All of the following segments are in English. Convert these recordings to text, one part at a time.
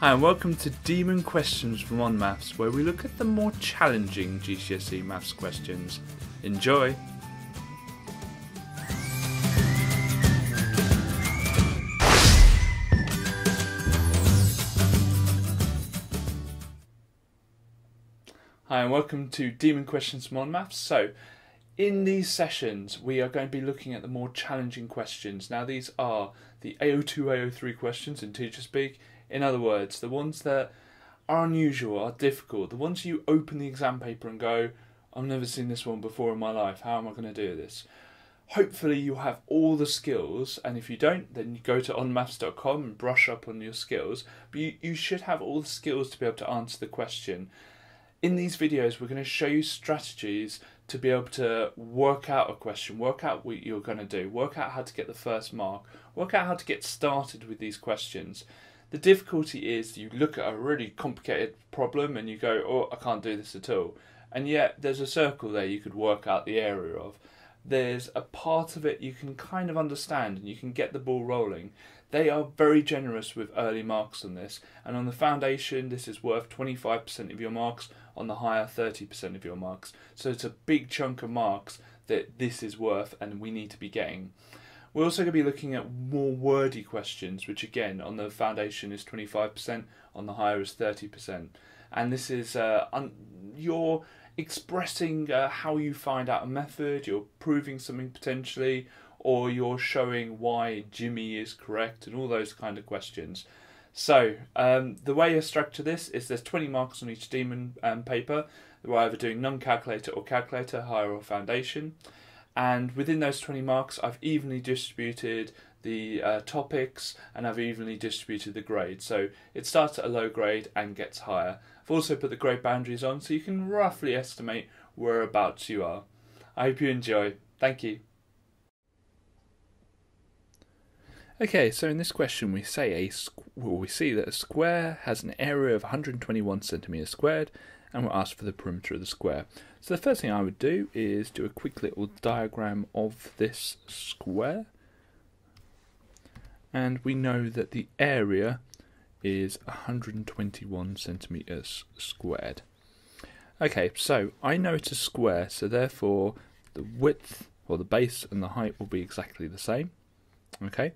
Hi, and welcome to Demon Questions from OnMaths, where we look at the more challenging GCSE maths questions. Enjoy! Hi, and welcome to Demon Questions from OnMaths. So, in these sessions, we are going to be looking at the more challenging questions. Now, these are the AO2, AO3 questions in teacher speak. In other words, the ones that are unusual, are difficult, the ones you open the exam paper and go, I've never seen this one before in my life, how am I going to do this? Hopefully, you have all the skills, and if you don't, then you go to onmaths.com and brush up on your skills. But you, you should have all the skills to be able to answer the question in these videos, we're going to show you strategies to be able to work out a question, work out what you're going to do, work out how to get the first mark, work out how to get started with these questions. The difficulty is you look at a really complicated problem and you go, oh, I can't do this at all. And yet there's a circle there you could work out the area of. There's a part of it you can kind of understand and you can get the ball rolling. They are very generous with early marks on this, and on the foundation, this is worth 25% of your marks, on the higher, 30% of your marks. So it's a big chunk of marks that this is worth, and we need to be getting. We're also going to be looking at more wordy questions, which again, on the foundation is 25%, on the higher is 30%. And this is uh, un- you're expressing uh, how you find out a method, you're proving something potentially, or you're showing why Jimmy is correct and all those kind of questions. So, um, the way you structure this is there's 20 marks on each demon um, paper. We're either doing non calculator or calculator, higher or foundation. And within those 20 marks, I've evenly distributed the uh, topics and I've evenly distributed the grade. So it starts at a low grade and gets higher. I've also put the grade boundaries on so you can roughly estimate whereabouts you are. I hope you enjoy. Thank you. Okay, so in this question we say a well, we see that a square has an area of 121 centimeters squared, and we're asked for the perimeter of the square. So the first thing I would do is do a quick little diagram of this square, and we know that the area is 121 centimeters squared. Okay, so I know it's a square, so therefore the width or the base and the height will be exactly the same. Okay,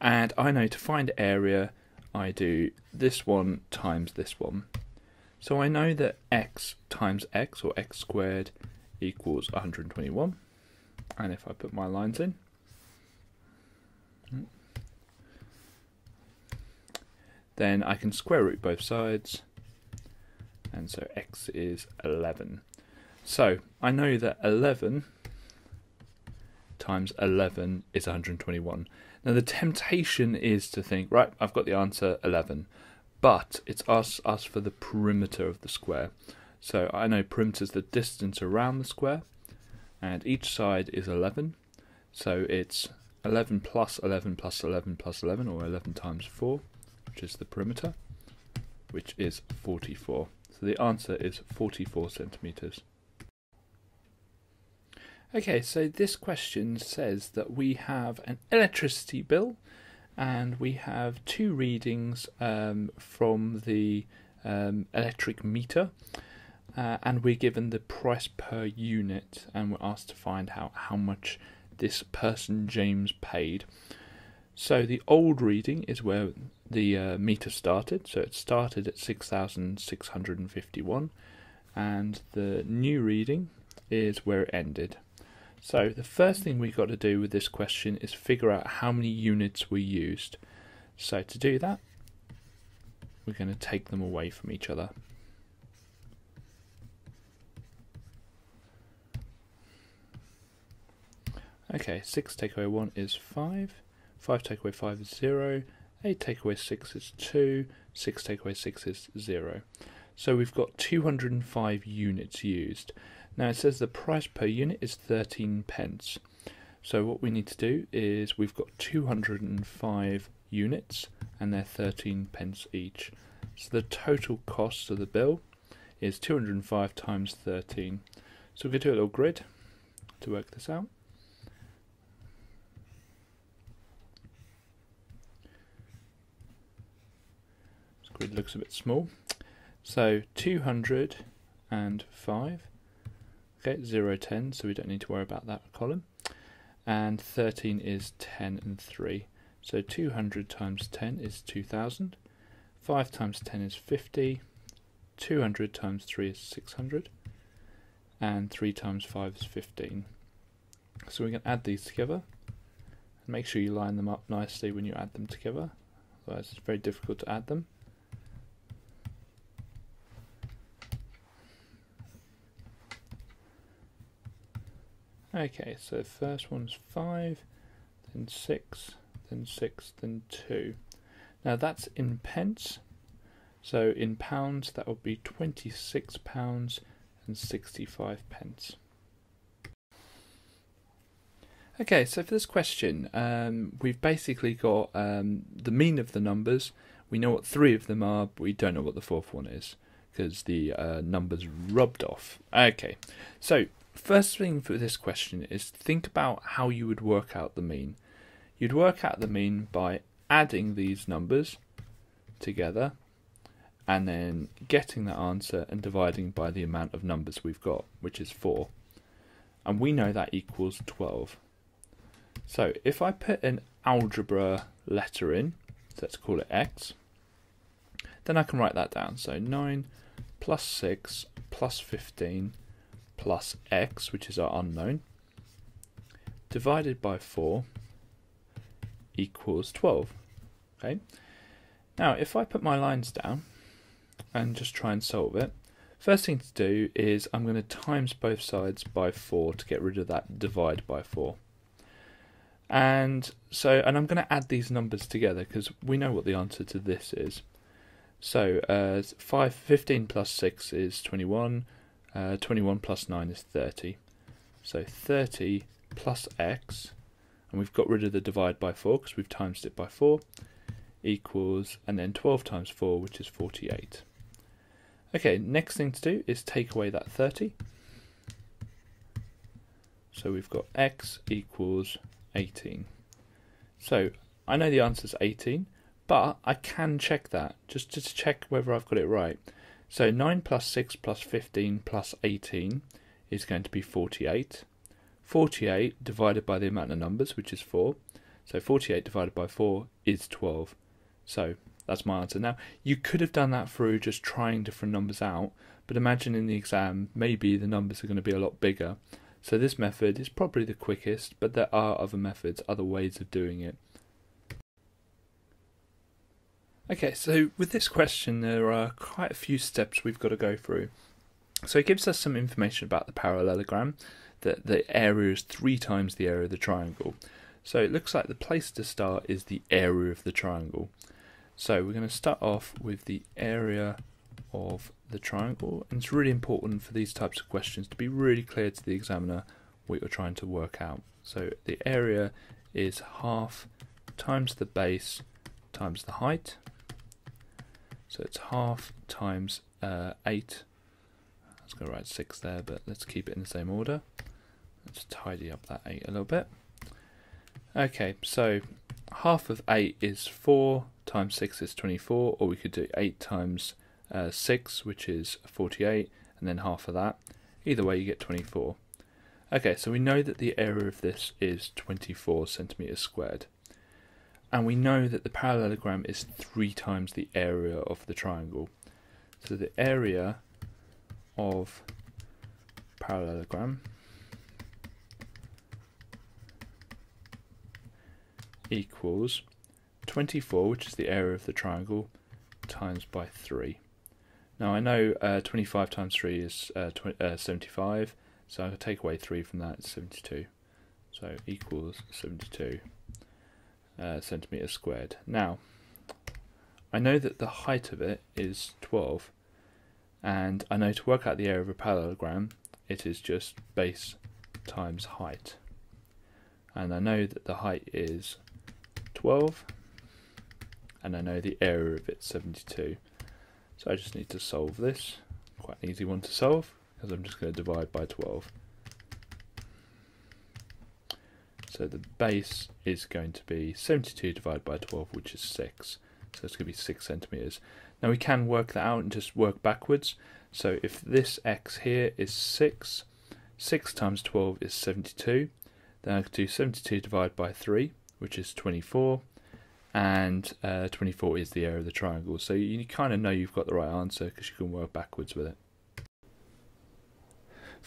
and I know to find area, I do this one times this one. So I know that x times x, or x squared, equals 121. And if I put my lines in, then I can square root both sides, and so x is 11. So I know that 11 times 11 is 121. Now, the temptation is to think, right, I've got the answer 11, but it's us, us for the perimeter of the square. So I know perimeter is the distance around the square, and each side is 11. So it's 11 plus 11 plus 11 plus 11, or 11 times 4, which is the perimeter, which is 44. So the answer is 44 centimetres. Okay, so this question says that we have an electricity bill and we have two readings um, from the um, electric meter. Uh, and we're given the price per unit, and we're asked to find out how much this person James paid. So the old reading is where the uh, meter started, so it started at 6,651, and the new reading is where it ended. So the first thing we've got to do with this question is figure out how many units were used. So to do that, we're going to take them away from each other. Okay, 6 take away 1 is 5, 5 take away 5 is 0, 8 take away 6 is 2, 6 take away 6 is 0. So we've got 205 units used. Now it says the price per unit is 13 pence. So what we need to do is we've got 205 units and they're 13 pence each. So the total cost of the bill is 205 times 13. So we could do a little grid to work this out. This grid looks a bit small. So 205, okay, 0, 10, so we don't need to worry about that column. And 13 is 10 and 3. So 200 times 10 is 2000. 5 times 10 is 50. 200 times 3 is 600. And 3 times 5 is 15. So we can add these together. Make sure you line them up nicely when you add them together. Otherwise it's very difficult to add them. Okay, so first one's 5, then 6, then 6, then 2. Now that's in pence, so in pounds that would be 26 pounds and 65 pence. Okay, so for this question, um, we've basically got um, the mean of the numbers. We know what three of them are, but we don't know what the fourth one is because the uh, numbers rubbed off. Okay, so first thing for this question is think about how you would work out the mean. You'd work out the mean by adding these numbers together and then getting the answer and dividing by the amount of numbers we've got, which is 4. And we know that equals 12. So if I put an algebra letter in, so let's call it x, then I can write that down. So 9 plus 6 plus 15 plus x, which is our unknown, divided by 4 equals 12. Okay. Now, if I put my lines down and just try and solve it, first thing to do is I'm going to times both sides by 4 to get rid of that divide by 4. And so, and I'm going to add these numbers together because we know what the answer to this is. So, uh, 5, 15 plus 6 is 21, uh, 21 plus 9 is 30. So 30 plus x, and we've got rid of the divide by 4 because we've times it by 4, equals, and then 12 times 4, which is 48. Okay, next thing to do is take away that 30. So we've got x equals 18. So I know the answer is 18, but I can check that just to check whether I've got it right. So 9 plus 6 plus 15 plus 18 is going to be 48. 48 divided by the amount of numbers, which is 4. So 48 divided by 4 is 12. So that's my answer. Now, you could have done that through just trying different numbers out, but imagine in the exam, maybe the numbers are going to be a lot bigger. So this method is probably the quickest, but there are other methods, other ways of doing it. Okay, so with this question, there are quite a few steps we've got to go through. So it gives us some information about the parallelogram, that the area is three times the area of the triangle. So it looks like the place to start is the area of the triangle. So we're going to start off with the area of the triangle, and it's really important for these types of questions to be really clear to the examiner what you're trying to work out. So the area is half times the base times the height, so it's half times uh, 8. I was going to write 6 there, but let's keep it in the same order. Let's tidy up that 8 a little bit. Okay, so half of 8 is 4, times 6 is 24, or we could do 8 times uh, 6, which is 48, and then half of that. Either way, you get 24. Okay, so we know that the area of this is 24 centimeters squared and we know that the parallelogram is three times the area of the triangle. So the area of parallelogram equals 24, which is the area of the triangle, times by 3. Now I know uh, 25 times 3 is uh, uh, 75, so I can take away 3 from that, it's 72. So equals 72 uh, centimeters squared. Now, I know that the height of it is 12, and I know to work out the area of a parallelogram, it is just base times height. And I know that the height is 12, and I know the area of it 72. So I just need to solve this. Quite an easy one to solve, because I'm just going to divide by 12. So the base is going to be 72 divided by 12, which is 6. So it's going to be 6 centimetres. Now we can work that out and just work backwards. So if this x here is 6, 6 times 12 is 72. Then I could do 72 divided by 3, which is 24. And uh, 24 is the area of the triangle. So you kind of know you've got the right answer because you can work backwards with it.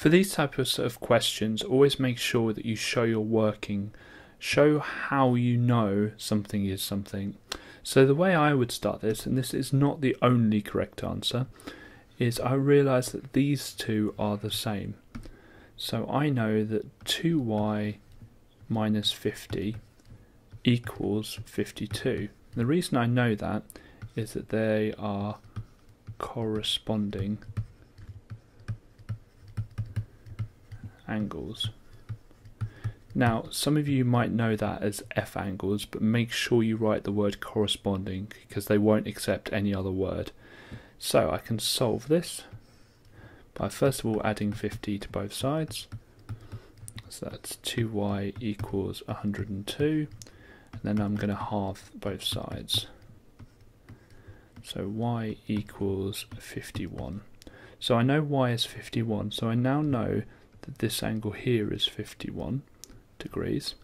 For these types of questions, always make sure that you show your working, show how you know something is something. So the way I would start this, and this is not the only correct answer, is I realise that these two are the same. So I know that 2y minus 50 equals 52. The reason I know that is that they are corresponding angles. Now, some of you might know that as F angles, but make sure you write the word corresponding because they won't accept any other word. So I can solve this by first of all adding 50 to both sides. So that's 2y equals 102. And then I'm going to halve both sides. So y equals 51. So I know y is 51, so I now know this angle here is 51 degrees.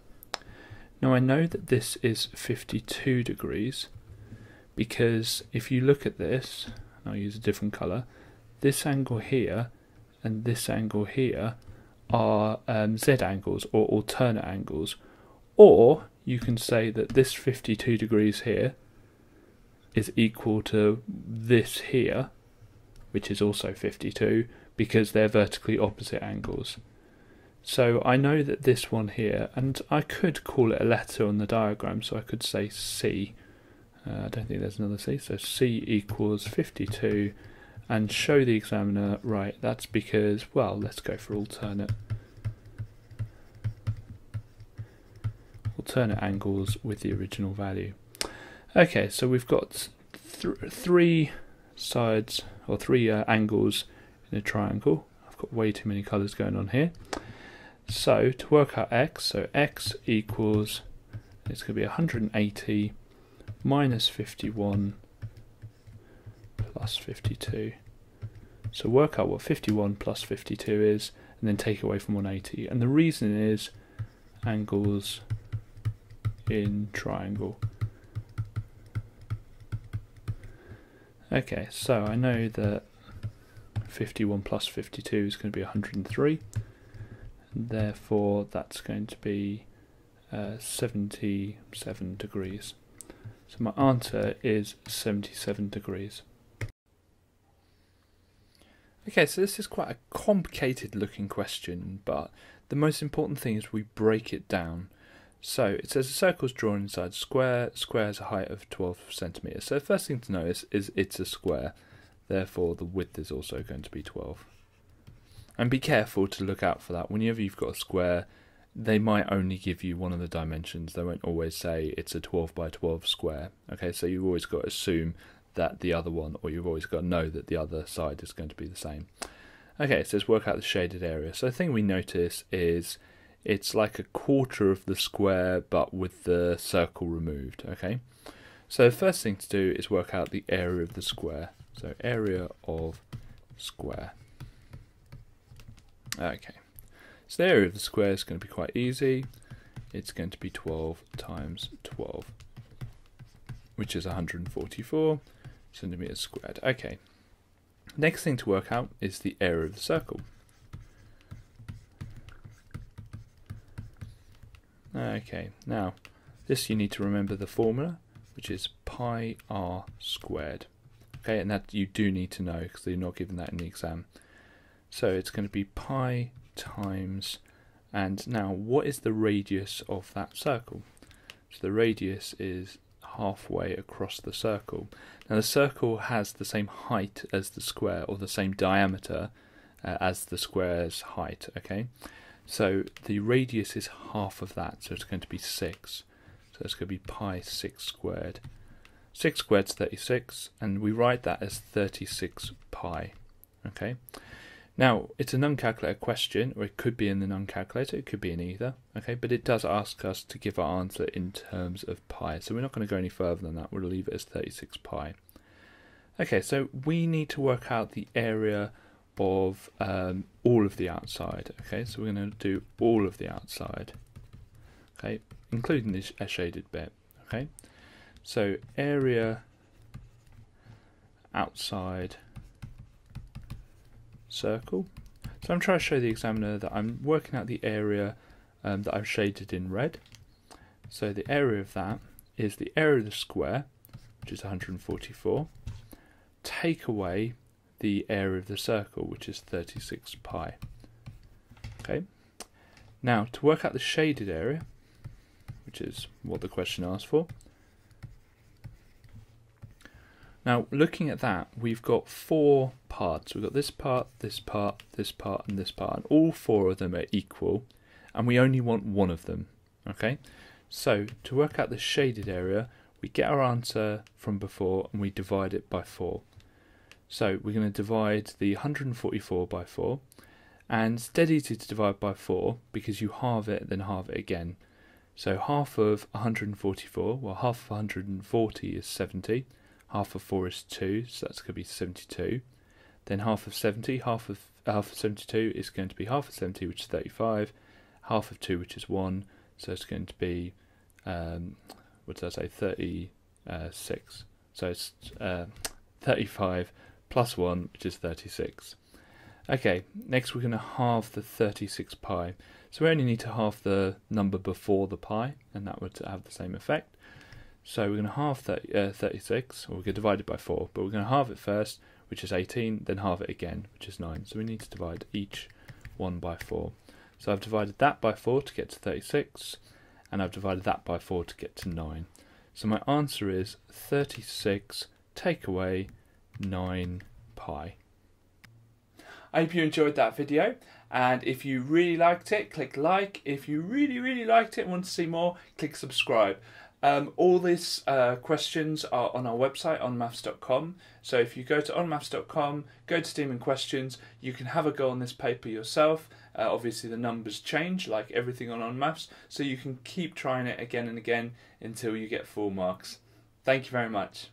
Now I know that this is 52 degrees because if you look at this, I'll use a different colour, this angle here and this angle here are um, Z angles or alternate angles. Or you can say that this 52 degrees here is equal to this here, which is also 52, because they're vertically opposite angles. So I know that this one here, and I could call it a letter on the diagram, so I could say C. Uh, I don't think there's another C, so C equals 52, and show the examiner, right, that's because, well, let's go for alternate. Alternate angles with the original value. Okay, so we've got th three sides, or three uh, angles in a triangle. I've got way too many colours going on here. So to work out x, so x equals, it's going to be 180 minus 51 plus 52. So work out what 51 plus 52 is, and then take away from 180. And the reason is angles in triangle. Okay, so I know that 51 plus 52 is going to be 103. And Therefore, that's going to be uh, 77 degrees. So my answer is 77 degrees. Okay, so this is quite a complicated looking question, but the most important thing is we break it down. So it says a circle is drawn inside a square. Square has a height of 12 centimeters. So the first thing to is, is it's a square. Therefore, the width is also going to be 12. And be careful to look out for that. Whenever you've got a square, they might only give you one of the dimensions. They won't always say it's a 12 by 12 square. Okay, so you've always got to assume that the other one, or you've always got to know that the other side is going to be the same. Okay, so let's work out the shaded area. So the thing we notice is it's like a quarter of the square, but with the circle removed. Okay, so first thing to do is work out the area of the square. So area of square. Okay, so the area of the square is going to be quite easy. It's going to be 12 times 12, which is 144 centimeters squared. Okay, next thing to work out is the area of the circle. Okay, now this you need to remember the formula, which is pi r squared. Okay, and that you do need to know because they're not given that in the exam. So it's going to be pi times, and now what is the radius of that circle? So the radius is halfway across the circle. Now the circle has the same height as the square, or the same diameter uh, as the square's height, okay? So the radius is half of that, so it's going to be 6. So it's going to be pi 6 squared 6 squared is 36, and we write that as 36 pi. Okay. Now, it's a non-calculator question, or it could be in the non-calculator, it could be in either, okay, but it does ask us to give our answer in terms of pi, so we're not going to go any further than that, we'll leave it as 36 pi. Okay, so we need to work out the area of um, all of the outside, okay, so we're going to do all of the outside, okay, including this shaded bit, okay, so area outside circle. So I'm trying to show the examiner that I'm working out the area um, that I've shaded in red. So the area of that is the area of the square, which is 144, take away the area of the circle, which is 36 pi. Okay. Now, to work out the shaded area, which is what the question asked for, now, looking at that, we've got four parts. We've got this part, this part, this part, and this part. And all four of them are equal, and we only want one of them. Okay? So, to work out the shaded area, we get our answer from before and we divide it by 4. So, we're going to divide the 144 by 4. And it's dead easy to divide by 4 because you halve it, then halve it again. So, half of 144, well, half of 140 is 70 half of 4 is 2, so that's going to be 72. Then half of 70, half of half of 72 is going to be half of 70, which is 35. Half of 2, which is 1, so it's going to be, um, what did I say, 36. So it's uh, 35 plus 1, which is 36. Okay, next we're going to halve the 36 pi. So we only need to halve the number before the pi, and that would have the same effect. So we're going to halve 30, uh, 36, or we're going to divide it by 4, but we're going to halve it first, which is 18, then halve it again, which is 9. So we need to divide each one by 4. So I've divided that by 4 to get to 36, and I've divided that by 4 to get to 9. So my answer is 36 take away 9 pi. I hope you enjoyed that video and if you really liked it click like if you really really liked it and want to see more click subscribe um, all these uh, questions are on our website, onmaths.com. So if you go to onmaths.com, go to Demon Questions, you can have a go on this paper yourself. Uh, obviously, the numbers change like everything on OnMaths, so you can keep trying it again and again until you get full marks. Thank you very much.